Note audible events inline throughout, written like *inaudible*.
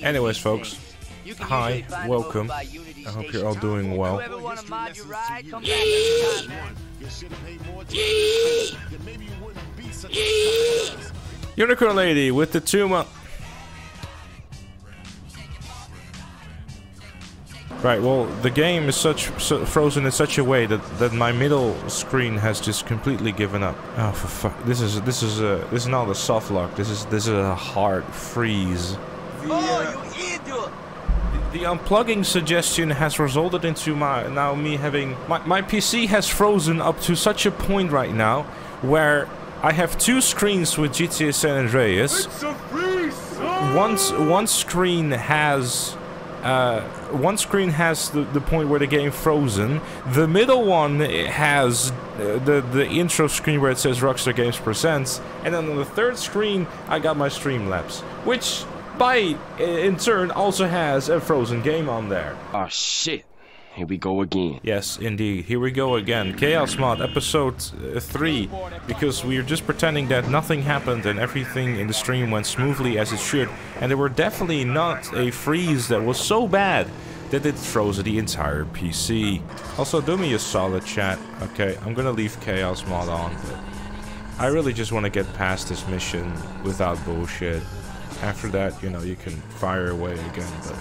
Anyways, folks, hi, welcome. I hope you're all doing well. Unicorn Lady with the two month. Right, well, the game is such so frozen in such a way that that my middle screen has just completely given up. Oh, for fuck! This is this is a this is not a soft lock. This is this is a hard freeze. Oh, you idiot! The unplugging suggestion has resulted into my now me having my my PC has frozen up to such a point right now where I have two screens with GTA San Andreas. It's a freeze! Once one screen has uh, one screen has the, the point where the game frozen. The middle one has uh, the the intro screen where it says Rockstar Games Presents, and then on the third screen I got my Streamlabs, which by in turn also has a frozen game on there. Oh shit. Here we go again. Yes, indeed. Here we go again. Chaos Mod episode uh, 3. Because we are just pretending that nothing happened and everything in the stream went smoothly as it should. And there were definitely not a freeze that was so bad that it froze the entire PC. Also, do me a solid chat. Okay, I'm gonna leave Chaos Mod on, but I really just want to get past this mission without bullshit. After that, you know, you can fire away again, but...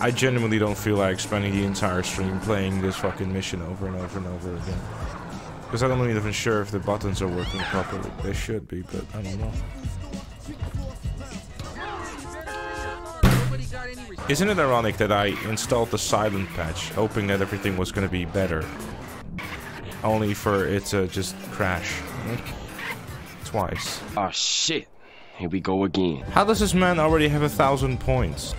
I genuinely don't feel like spending the entire stream playing this fucking mission over and over and over again. Because I don't even sure if the buttons are working properly. They should be, but I don't know. Isn't it ironic that I installed the silent patch, hoping that everything was going to be better? Only for it to just crash. Twice. Oh shit. Here we go again. How does this man already have a thousand points?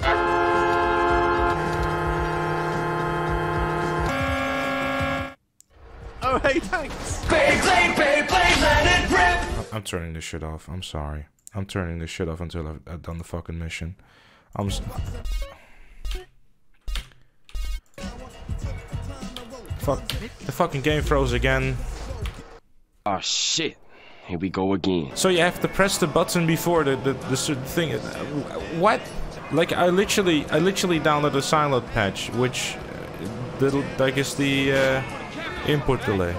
Oh, hey, thanks! I'm turning this shit off. I'm sorry. I'm turning this shit off until I've, I've done the fucking mission. I'm. S Fuck. The fucking game froze again. Oh shit. Here we go again. So you have to press the button before the the, the thing. What? Like I literally, I literally downloaded a silent patch, which, uh, I guess the uh, input delay,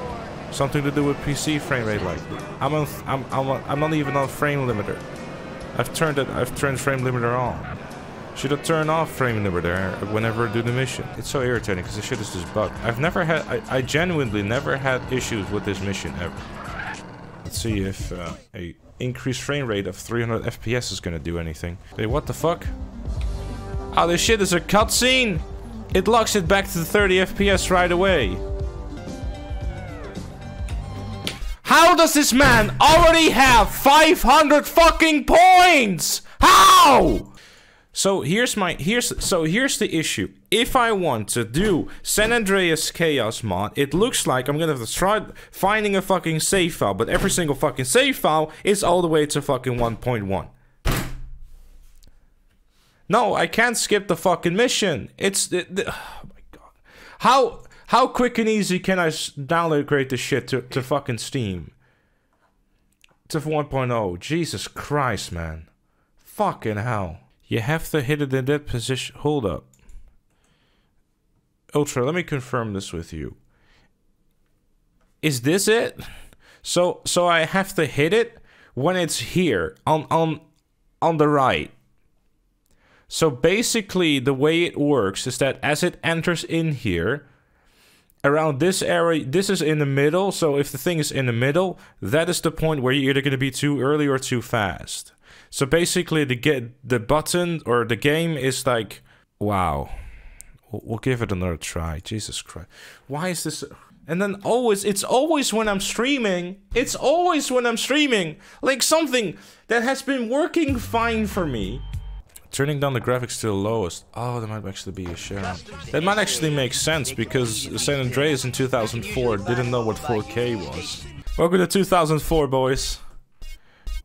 something to do with PC frame rate. Like I'm on, I'm, I'm, on, I'm not even on frame limiter. I've turned it, I've turned frame limiter on. Should have turned off frame limiter whenever I do the mission. It's so irritating because the shit is just bugged. I've never had, I, I genuinely never had issues with this mission ever. Let's see if uh, a increased frame rate of 300 FPS is gonna do anything. Wait, what the fuck? Oh, this shit is a cutscene! It locks it back to the 30 FPS right away. How does this man already have 500 fucking points? How? So here's my here's so here's the issue. If I want to do San Andreas Chaos mod, it looks like I'm gonna have to try finding a fucking save file, but every single fucking save file is all the way to fucking 1.1. No, I can't skip the fucking mission. It's the, oh my god. How how quick and easy can I download create this shit to to fucking Steam? To 1.0. Jesus Christ, man. Fucking hell. You have to hit it in that position. Hold up. Ultra, let me confirm this with you. Is this it? So so I have to hit it when it's here on on on the right. So basically the way it works is that as it enters in here around this area this is in the middle so if the thing is in the middle that is the point where you're either going to be too early or too fast so basically the get the button or the game is like wow we'll, we'll give it another try jesus christ why is this and then always it's always when i'm streaming it's always when i'm streaming like something that has been working fine for me Turning down the graphics to the lowest. Oh, that might actually be a shame. That might actually make sense because San Andreas in 2004 didn't know what 4K was. Welcome to 2004, boys.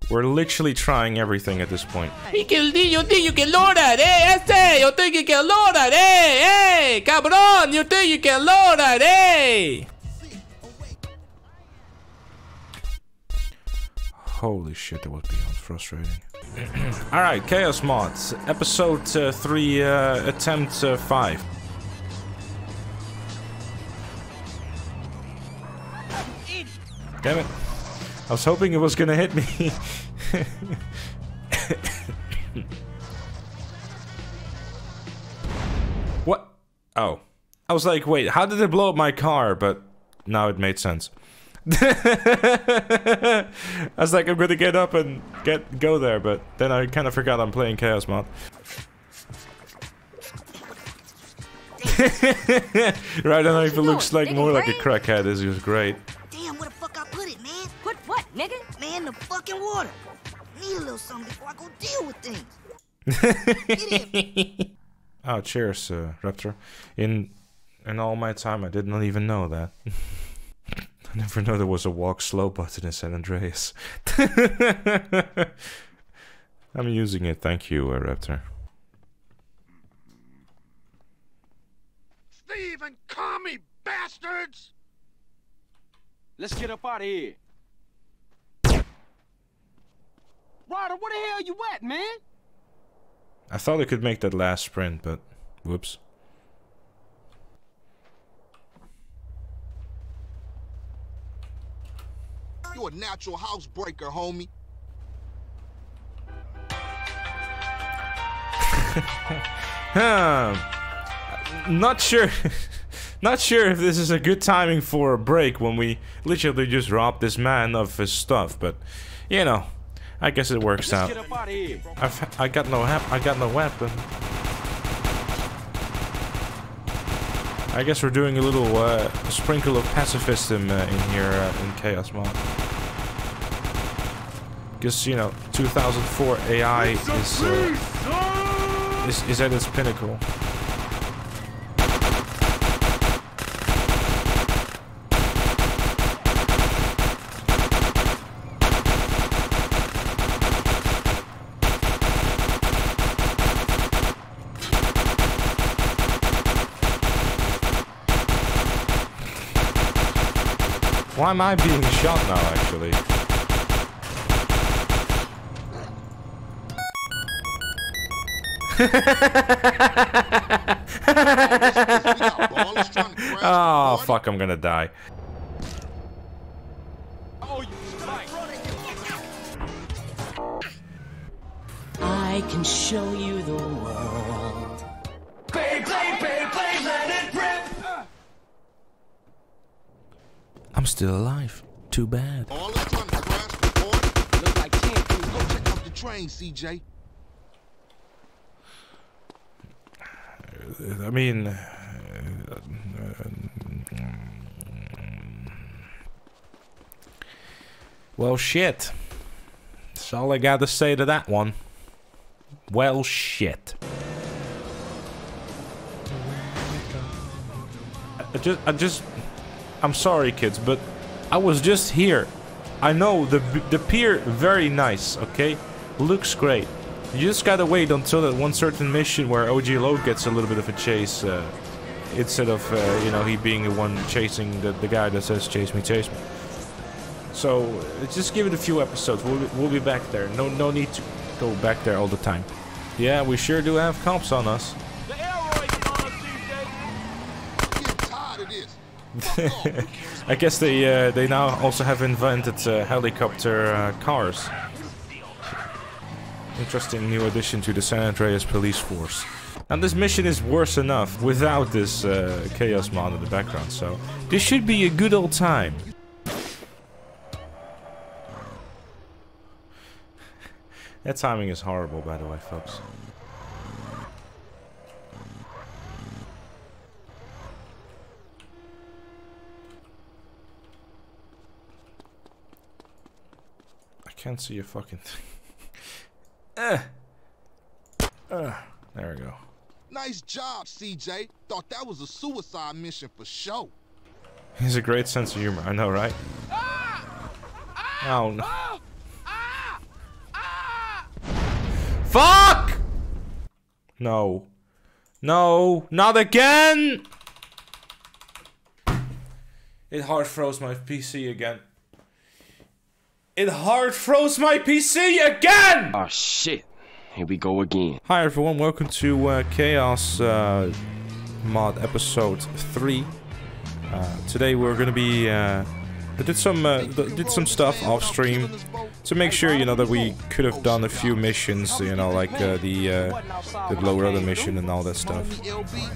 We're literally trying everything at this point. Y que el di- you think you can load that, eh? Este, you think you can load that, eh? Eh, cabrón, you think you can load that, eh? Holy shit, that was beyond frustrating. *clears throat* Alright, Chaos Mods, episode uh, 3, uh, attempt uh, 5. Damn it. I was hoping it was gonna hit me. *laughs* what? Oh. I was like, wait, how did it blow up my car? But now it made sense. *laughs* I was like, I'm gonna get up and get go there, but then I kind of forgot I'm playing Chaos Mod. *laughs* right, I know if it looks like more like a crackhead. This is great. Fucking water. Need a little something before I go deal with things. *laughs* Oh, cheers, uh, Raptor. In in all my time, I did not even know that. *laughs* I never know there was a walk slow button in San Andreas. *laughs* I'm using it, thank you, uh, Raptor. Steve and commie bastards! Let's get up out of here. Ryder, where the hell you at, man? I thought I could make that last sprint, but whoops. You're a natural housebreaker, homie. *laughs* Hmm. Not sure. *laughs* Not sure if this is a good timing for a break when we literally just robbed this man of his stuff, but you know, I guess it works out. get up out of here. I've, I got no hap- I got no weapon. I guess we're doing a little uh, sprinkle of pacifism uh, in here uh, in Chaos Mod. Because you know, 2004 AI is, uh, is is at its pinnacle. Why am I being shot now, actually? We got ballers trying to crash the Oh, fuck, I'm gonna die. Oh, you spike. I can show you the world. I'm still alive. Too bad. Ballers trying to crash the party. Look like champions. Go check out the train, CJ. I mean, uh, well, shit. That's all I got to say to that one. Well, shit. I just, I just, I'm sorry, kids, but I was just here. I know the the pier very nice, okay, looks great. You just gotta wait until that one certain mission where OG Loc gets a little bit of a chase, uh, instead of uh, you know he being the one chasing the the guy that says chase me, chase me. So uh, just give it a few episodes. We'll be, we'll be back there. No no need to go back there all the time. Yeah, we sure do have cops on us. The aeroids on us, CJ! Getting tired of this. Fuck off. *laughs* I guess they uh, they now also have invented uh, helicopter uh, cars. Interesting new addition to the San Andreas police force. And this mission is worse enough without this uh, chaos mod in the background, so this should be a good old time. that timing is horrible, by the way, folks. Can't see a fucking thing. *laughs* Eh. Uh, there we go. Nice job, CJ. Thought that was a suicide mission for sure. He's a great sense of humor. I know, right? Oh no. Fuck! No. No, not again! It hard froze my PC again. It hard froze my PC again! Oh shit. Here we go again. Hi everyone, welcome to uh, Chaos uh, Mod episode 3. Uh, today we're gonna be... Uh, I did some uh, did some stuff off stream to make sure you know that we could have done a few missions, you know, like uh, the uh, the Glow Runner mission and all that stuff. LB,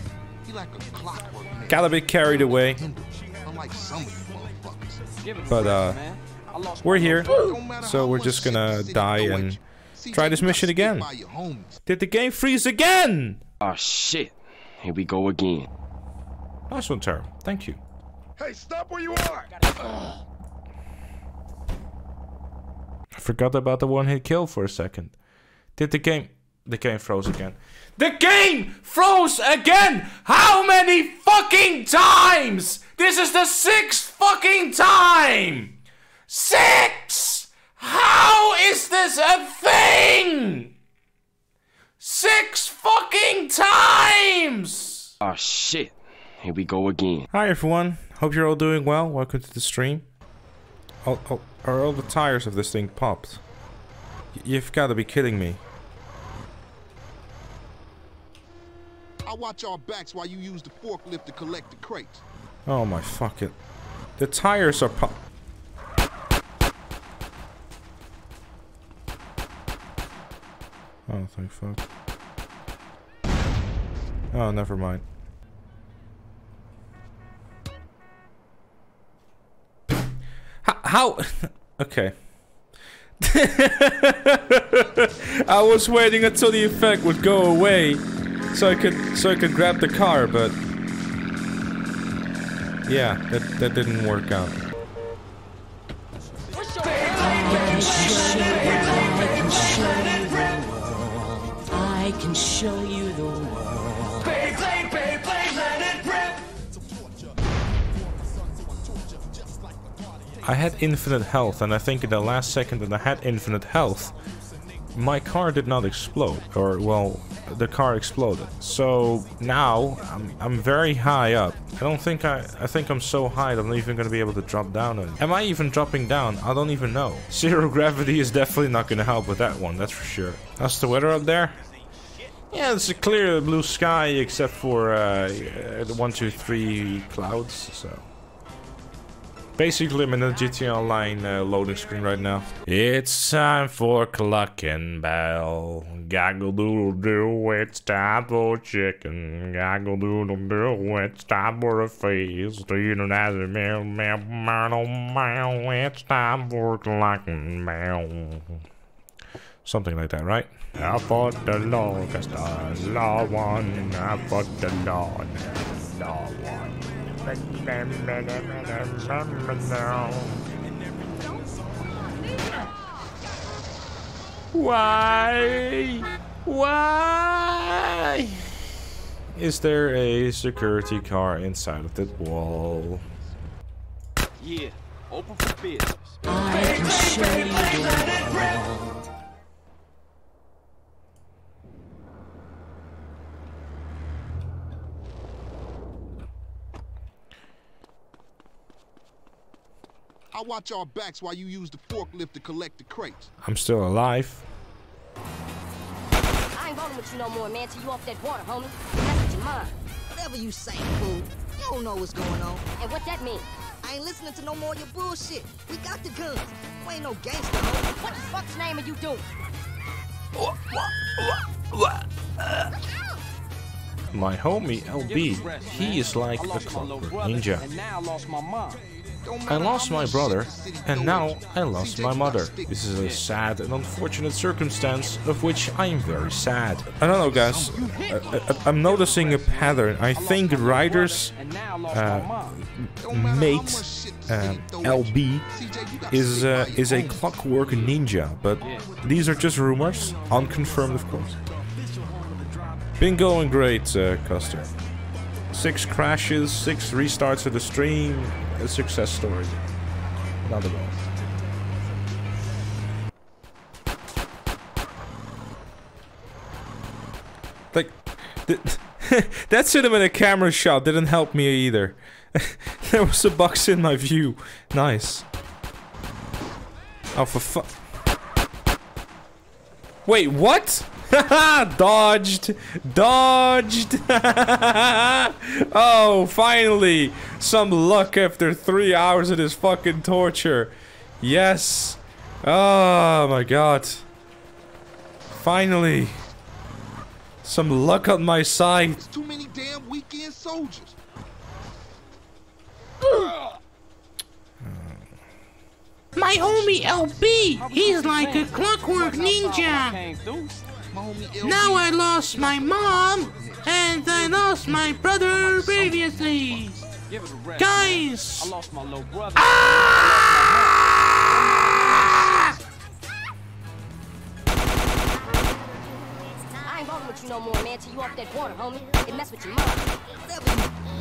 he like a clockwork man. Got a bit carried away, Unlike some of you motherfuckers. but uh, we're here, so we're just gonna die and try this mission again. by your homies. Did the game freeze again? Oh shit. Here we go again. Nice one, Tara. Thank you. Hey, stop where you are! I forgot about the one-hit kill for a second. Did the game... The game froze again. The game froze again! How many fucking times? This is the sixth fucking time! Six! How is this a thing? Six fucking times! Oh shit. Here we go again. Hi everyone, hope you're all doing well. Welcome to the stream. Oh, oh, are all the tires of this thing popped? Y- you've got to be kidding me. I watch our backs while you use the forklift to collect the crates. Oh my fuck it. The tires are pop. Oh, thank fuck. Oh, never mind. How? how? *laughs* okay. *laughs* I was waiting until the effect would go away, so I could so I could grab the car, but yeah, that that didn't work out. I can show you the world. I had infinite health, and I think in the last second that I had infinite health, my car did not explode, or well, the car exploded. So now I'm I'm very high up. I don't think I I think I'm so high that I'm not even gonna be able to drop down. on- Am I even dropping down? I don't even know. *laughs* Zero gravity is definitely not gonna help with that one. That's for sure. How's the weather up there? Yeah, it's a clear blue sky except for uh, uh, one, two, three clouds. So. Basically, I'm in the GTA Online uh, loading screen right now. It's time for clucking bell. Gaggle doodle doo, it's time for chicken. Gaggle doodle doo, it's time for a feast. Meal, meow, meow, meow. It's time for clucking bell. Something like that, right? I fought the law, cause the law won. I fought the law, and the law won. Why? Why? Is there a security car inside of that wall? Yeah, open for business. I can show you the world. I watch our backs while you use the forklift to collect the crates. I'm still alive. I ain't rolling with you no more, man, till you off that water, homie. That's what you mind. Whatever you say, fool. You don't know what's going on. And what that mean? I ain't listening to no more of your bullshit. We got the guns. We ain't no gangster, homie. What the fuck's name are you doing? My homie LB, he is like a clockwork ninja. I lost my brother, and now. I lost my mother. This is a sad and unfortunate circumstance of which I am very sad. I don't know, guys. I, I'm noticing a pattern. I think riders uh, mate you. LB is uh, is a clockwork ninja, but these are just rumors, unconfirmed, of course. Been going great, uh, Custer. Six crashes, six restarts of the stream, a success story. Not at all. Like, th- *laughs* that cinematic camera shot didn't help me either. *laughs* there was a box in my view. Nice. Oh, for fu- Wait, what? *laughs* Dodged! Dodged! *laughs* oh, finally! Some luck after three hours of this fucking torture. Yes! Oh my god. Finally. Some luck on my side. It's too many damn weekend soldiers. My homie LB, he's like a clockwork ninja. My homie LB. Now I lost my mom, and I lost my brother previously. Guys! lost my little brother. I ain't rolling with you no more, man, till you off that water, homie. It mess with your mind.